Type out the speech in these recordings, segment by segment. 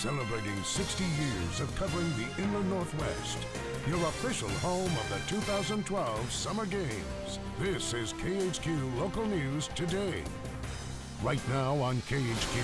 celebrating 60 years of covering the Inland Northwest. Your official home of the 2012 Summer Games. This is KHQ Local News Today. Right now on KHQ,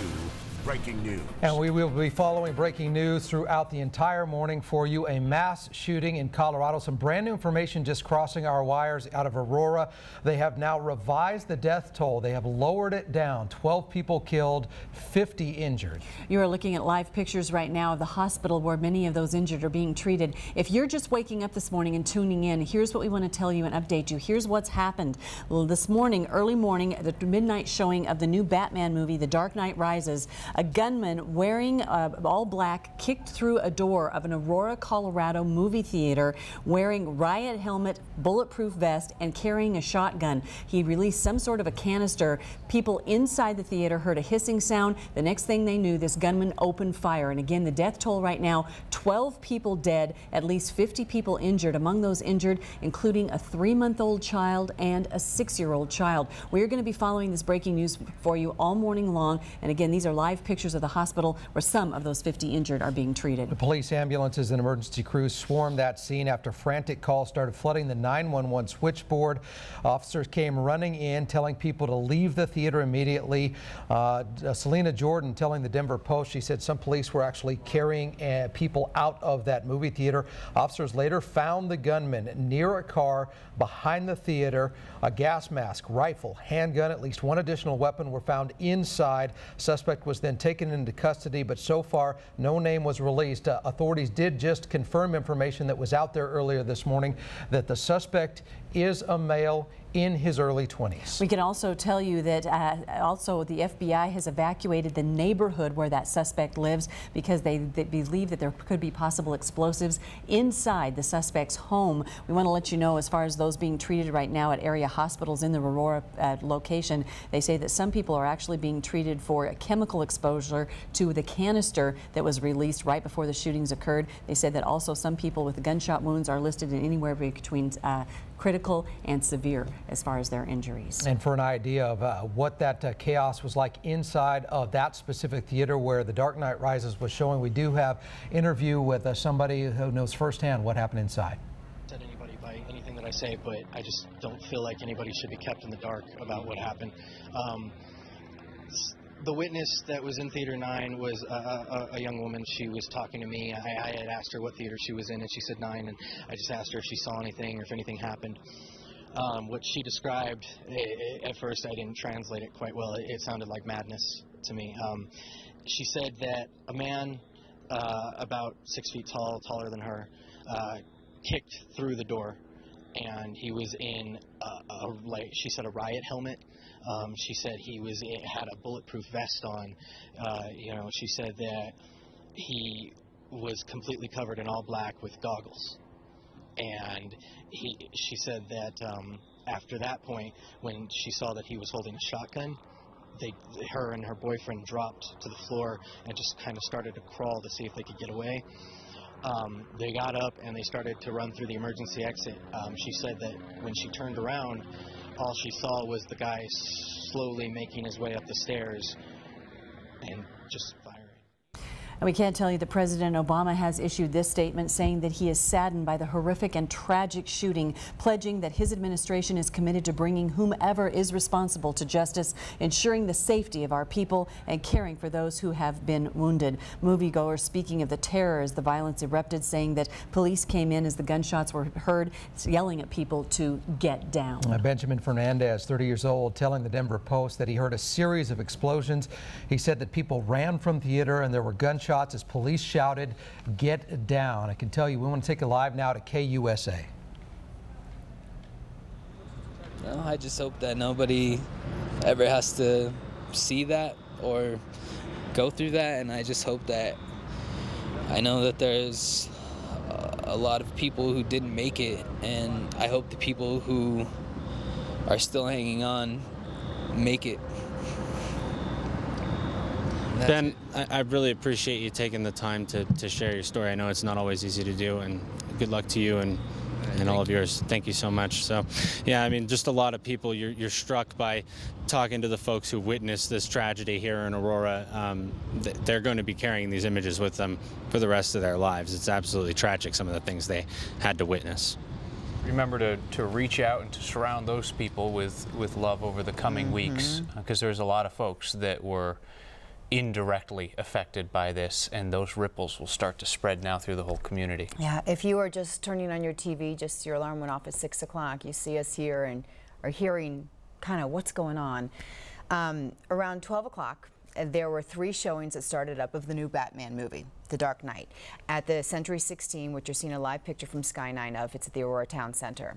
breaking news. And we will be following breaking news throughout the entire morning for you. A mass shooting in Colorado. Some brand new information just crossing our wires out of Aurora. They have now revised the death toll. They have lowered it down. 12 people killed, 50 injured. You are looking at live pictures right now of the hospital where many of those injured are being treated. If you're just waking up this morning and tuning in, here's what we want to tell you and update you. Here's what's happened. Well, this morning, early morning, the midnight showing of the new Batman movie, The Dark Knight Rises, a gunman wearing uh, all black kicked through a door of an Aurora, Colorado movie theater wearing riot helmet, bulletproof vest, and carrying a shotgun. He released some sort of a canister. People inside the theater heard a hissing sound. The next thing they knew, this gunman opened fire. And again, the death toll right now, 12 people dead, at least 50 people injured. Among those injured, including a three-month-old child and a six-year-old child. We're going to be following this breaking news for you all morning long. And again, these are live pictures of the hospital where some of those 50 injured are being treated. The police ambulances and emergency crews swarmed that scene after frantic calls started flooding the 911 switchboard. Officers came running in telling people to leave the theater immediately. Uh, Selena Jordan telling the Denver Post, she said some police were actually carrying uh, people out of that movie theater. Officers later found the gunman near a car behind the theater. A gas mask, rifle, handgun, at least one additional weapon were found inside. Suspect was taken into custody, but so far no name was released. Uh, authorities did just confirm information that was out there earlier this morning that the suspect is a male in his early 20s. We can also tell you that uh, also the FBI has evacuated the neighborhood where that suspect lives because they, they, believe that there could be possible explosives inside the suspect's home. We want to let you know as far as those being treated right now at area hospitals in the Aurora uh, location, they say that some people are actually being treated for a chemical exposure to the canister that was released right before the shootings occurred. They said that also some people with gunshot wounds are listed in anywhere between uh, critical and severe as far as their injuries. And for an idea of uh, what that uh, chaos was like inside of that specific theater where The Dark Knight Rises was showing, we do have interview with uh, somebody who knows firsthand what happened inside. Said anybody by anything that I say, but I just don't feel like anybody should be kept in the dark about what happened. Um, the witness that was in Theater 9 was a, a, a, young woman. She was talking to me. I, I, had asked her what theater she was in, and she said 9, and I just asked her if she saw anything or if anything happened. Um, what she described, it, it, at first I didn't translate it quite well. It, it sounded like madness to me. Um, she said that a man uh, about six feet tall, taller than her, uh, kicked through the door and he was in a, a, like she said a riot helmet. Um, she said he was had a bulletproof vest on. Uh, you know, she said that he was completely covered in all black with goggles, and he she said that um, after that point, when she saw that he was holding a shotgun. They, her and her boyfriend dropped to the floor and just kind of started to crawl to see if they could get away. Um, they got up and they started to run through the emergency exit. Um, she said that when she turned around, all she saw was the guy slowly making his way up the stairs and just and we can't tell you that President Obama has issued this statement saying that he is saddened by the horrific and tragic shooting, pledging that his administration is committed to bringing whomever is responsible to justice, ensuring the safety of our people, and caring for those who have been wounded. Moviegoers speaking of the terror as the violence erupted, saying that police came in as the gunshots were heard, yelling at people to get down. Benjamin Fernandez, 30 years old, telling the Denver Post that he heard a series of explosions. He said that people ran from theater and there were gunshots shots as police shouted, get down. I can tell you, we want to take it live now to KUSA. No, I just hope that nobody ever has to see that or go through that, and I just hope that I know that there's a lot of people who didn't make it, and I hope the people who are still hanging on make it. Ben, I, I, really appreciate you taking the time to, to share your story. I know it's not always easy to do, and good luck to you and and all of yours. Thank you so much. So, yeah, I mean, just a lot of people. You're, you're struck by talking to the folks who witnessed this tragedy here in Aurora. Um, th- they're going to be carrying these images with them for the rest of their lives. It's absolutely tragic. Some of the things they had to witness. Remember to, to reach out and to surround those people with, with love over the coming weeks because there's a lot of folks that were indirectly affected by this and those ripples will start to spread now through the whole community. Yeah, if you are just turning on your TV, just your alarm went off at 6 o'clock, you see us here and are hearing kind of what's going on. Um, around 12 o'clock, uh, there were three showings that started up of the new Batman movie, The Dark Knight, at the Century 16, which you're seeing a live picture from Sky 9 of. It's at the Aurora Town Center.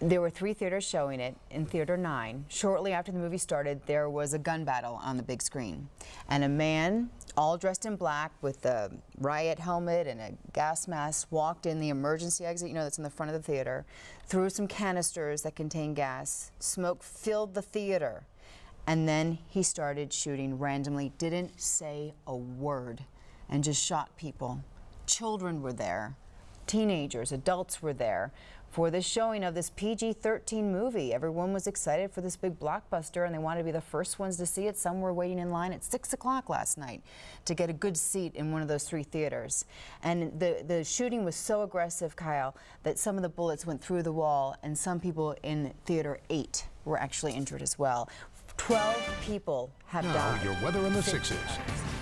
There were three theaters showing it. In Theater 9, shortly after the movie started, there was a gun battle on the big screen. And a man, all dressed in black with a riot helmet and a gas mask, walked in the emergency exit, you know, that's in the front of the theater, threw some canisters that contained gas. Smoke filled the theater. And then he started shooting randomly, didn't say a word, and just shot people. Children were there, teenagers, adults were there for the showing of this PG 13 movie. Everyone was excited for this big blockbuster and they wanted to be the first ones to see it. Some were waiting in line at 6 o'clock last night to get a good seat in one of those three theaters. And the, the shooting was so aggressive, Kyle, that some of the bullets went through the wall and some people in Theater 8 were actually injured as well. 12 people have Now, died. your weather in the sixes.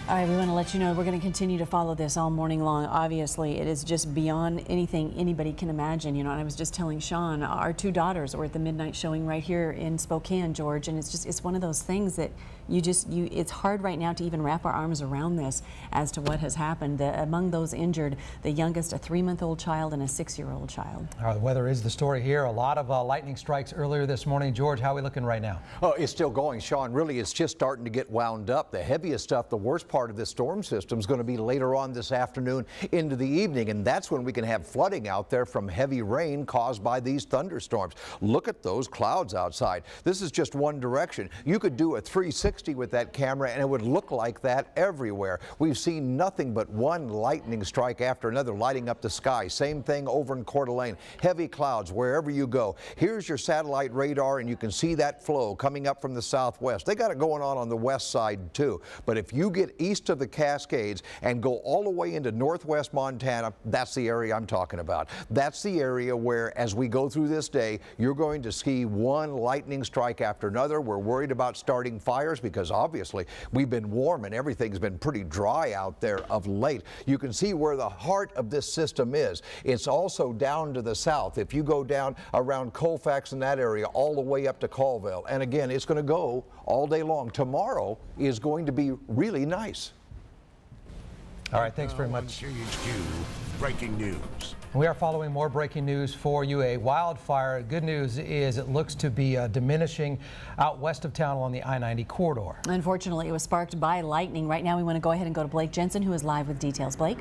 All right, we want to let you know we're going to continue to follow this all morning long. Obviously, it is just beyond anything anybody can imagine. You know, and I was just telling Sean, our two daughters were at the midnight showing right here in Spokane, George, and it's just it's one of those things that you just you it's hard right now to even wrap our arms around this as to what has happened. The, among those injured, the youngest a three-month-old child and a six-year-old child. All right, the weather is the story here. A lot of uh, lightning strikes earlier this morning. George, how are we looking right now? Oh, it's still going, Sean. Really, it's just starting to get wound up. The heaviest stuff, the worst part of this storm system is going to be later on this afternoon into the evening, and that's when we can have flooding out there from heavy rain caused by these thunderstorms. Look at those clouds outside. This is just one direction. You could do a 360 with that camera, and it would look like that everywhere. We've seen nothing but one lightning strike after another lighting up the sky. Same thing over in Coeur d'Alene. Heavy clouds wherever you go. Here's your satellite radar, and you can see that flow coming up from the southwest. They got it going on on the west side too. But if you get east of the Cascades and go all the way into northwest Montana, that's the area I'm talking about. That's the area where, as we go through this day, you're going to see one lightning strike after another. We're worried about starting fires because obviously we've been warm and everything's been pretty dry out there of late. You can see where the heart of this system is. It's also down to the south. If you go down around Colfax in that area, all the way up to Colville, and again, it's going to go all day long. Tomorrow is going to be really nice. All right, thanks very much. KHQ, breaking news. We are following more breaking news for you. A wildfire. Good news is it looks to be uh, diminishing out west of town along the I-90 corridor. Unfortunately, it was sparked by lightning. Right now, we want to go ahead and go to Blake Jensen, who is live with details. Blake?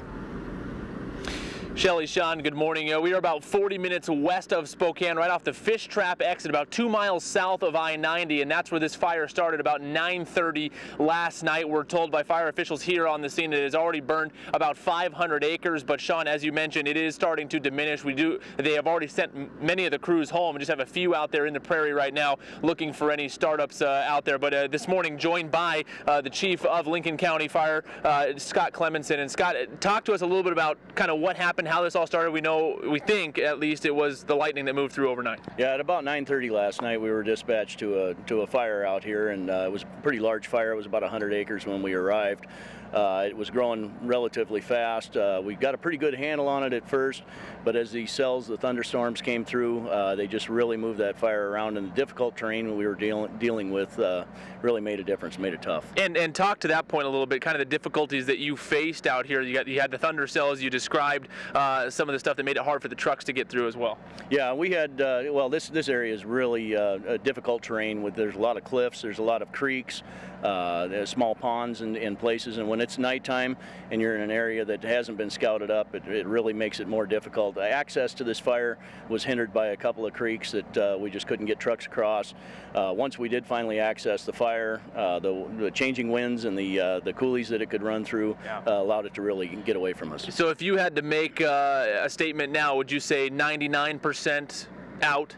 Shelly, Sean, good morning. Uh, we are about 40 minutes west of Spokane, right off the Fishtrap exit, about two miles south of I-90, and that's where this fire started about 9:30 last night. We're told by fire officials here on the scene that it has already burned about 500 acres. But Sean, as you mentioned, it is starting to diminish. We do. They have already sent many of the crews home, and just have a few out there in the prairie right now, looking for any startups uh, out there. But uh, this morning, joined by uh, the chief of Lincoln County Fire, uh, Scott Clemenson, and Scott, talk to us a little bit about kind of what happened, how this all started. We know, we think at least, it was the lightning that moved through overnight. Yeah, at about 9:30 last night, we were dispatched to a to a fire out here, and uh, it was a pretty large fire. It was about 100 acres when we arrived. Uh, it was growing relatively fast. Uh, we got a pretty good handle on it at first, but as the cells, the thunderstorms came through, uh, they just really moved that fire around, and the difficult terrain we were dealing dealing with uh, really made a difference, made it tough. And and talk to that point a little bit, kind of the difficulties that you faced out here. You got you had the thunder cells. You described uh, some of the stuff that made it hard for the trucks to get through as well. Yeah, we had uh, well. This this area is really uh, a difficult terrain. With there's a lot of cliffs, there's a lot of creeks, uh, there's small ponds in, in places, and when it's nighttime and you're in an area that hasn't been scouted up, it, it really makes it more difficult. Access to this fire was hindered by a couple of creeks that uh, we just couldn't get trucks across. Uh, once we did finally access the fire, uh, the, the changing winds and the uh, the coulees that it could run through uh, allowed it to really get away from us. So if you had to make uh, a statement now? Would you say 99% out?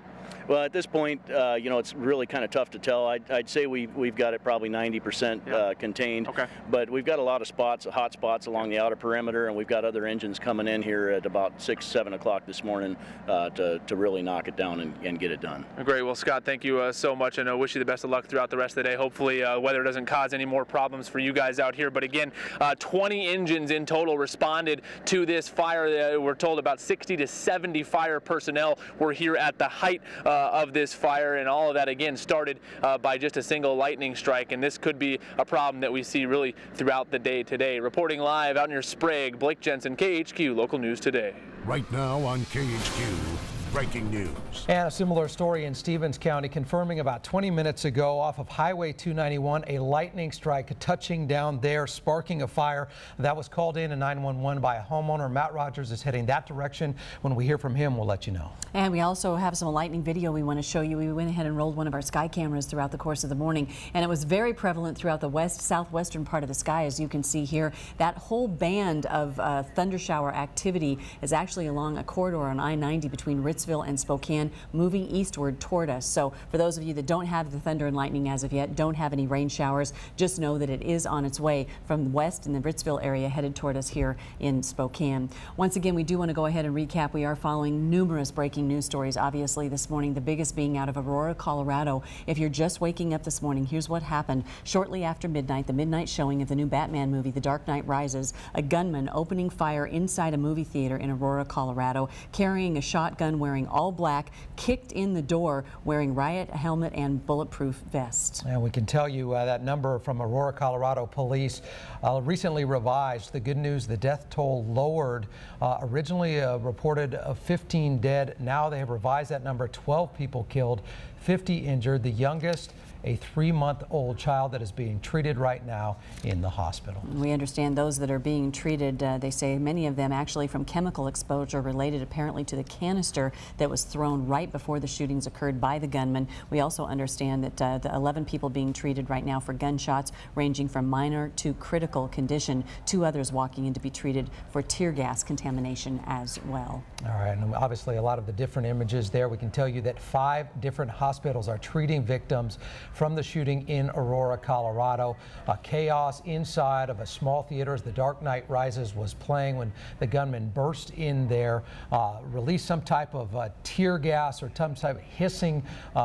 Well, at this point, uh, you know, it's really kind of tough to tell. I'd, I'd, say we, we've got it probably 90% yeah. uh, contained. Okay. But we've got a lot of spots, hot spots along the outer perimeter, and we've got other engines coming in here at about 6, 7 o'clock this morning uh, to, to really knock it down and, and, get it done. Great. Well, Scott, thank you uh, so much, and I wish you the best of luck throughout the rest of the day. Hopefully, uh, weather doesn't cause any more problems for you guys out here. But again, uh, 20 engines in total responded to this fire. we're told about 60 to 70 fire personnel were here at the height of this fire fire and all of that again started uh, by just a single lightning strike and this could be a problem that we see really throughout the day today. Reporting live out near Sprague, Blake Jensen, KHQ Local News Today. Right now on KHQ, breaking news. And a similar story in Stevens County confirming about 20 minutes ago off of Highway 291 a lightning strike touching down there sparking a fire that was called in to 911 by a homeowner. Matt Rogers is heading that direction. When we hear from him we'll let you know. And we also have some lightning video we want to show you. We went ahead and rolled one of our sky cameras throughout the course of the morning and it was very prevalent throughout the west southwestern part of the sky as you can see here. That whole band of uh, thunder shower activity is actually along a corridor on I-90 between Ritz and Spokane moving eastward toward us. So for those of you that don't have the thunder and lightning as of yet, don't have any rain showers, just know that it is on its way from the west in the Ritzville area headed toward us here in Spokane. Once again, we do want to go ahead and recap. We are following numerous breaking news stories, obviously this morning, the biggest being out of Aurora, Colorado. If you're just waking up this morning, here's what happened. Shortly after midnight, the midnight showing of the new Batman movie, The Dark Knight Rises, a gunman opening fire inside a movie theater in Aurora, Colorado, carrying a shotgun wearing wearing all black, kicked in the door wearing riot helmet and bulletproof vest. And we can tell you uh, that number from Aurora, Colorado police uh, recently revised. The good news, the death toll lowered. Uh, originally uh, reported of 15 dead. Now they have revised that number, 12 people killed, 50 injured. The youngest a three-month-old child that is being treated right now in the hospital. We understand those that are being treated, uh, they say many of them actually from chemical exposure related apparently to the canister that was thrown right before the shootings occurred by the gunman. We also understand that uh, the 11 people being treated right now for gunshots ranging from minor to critical condition. Two others walking in to be treated for tear gas contamination as well. All right, and obviously a lot of the different images there. We can tell you that five different hospitals are treating victims from the shooting in Aurora, Colorado. Uh, chaos inside of a small theater as The Dark Knight Rises was playing when the gunman burst in there, uh, released some type of uh, tear gas or some type of hissing uh,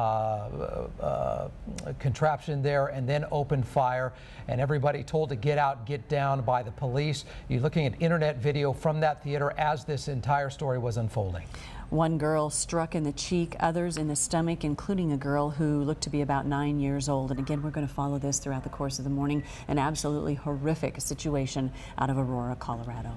uh, contraption there, and then opened fire. And everybody told to get out, get down by the police. You're looking at internet video from that theater as this entire story was unfolding. One girl struck in the cheek, others in the stomach, including a girl who looked to be about nine years old. And again, we're going to follow this throughout the course of the morning. An absolutely horrific situation out of Aurora, Colorado.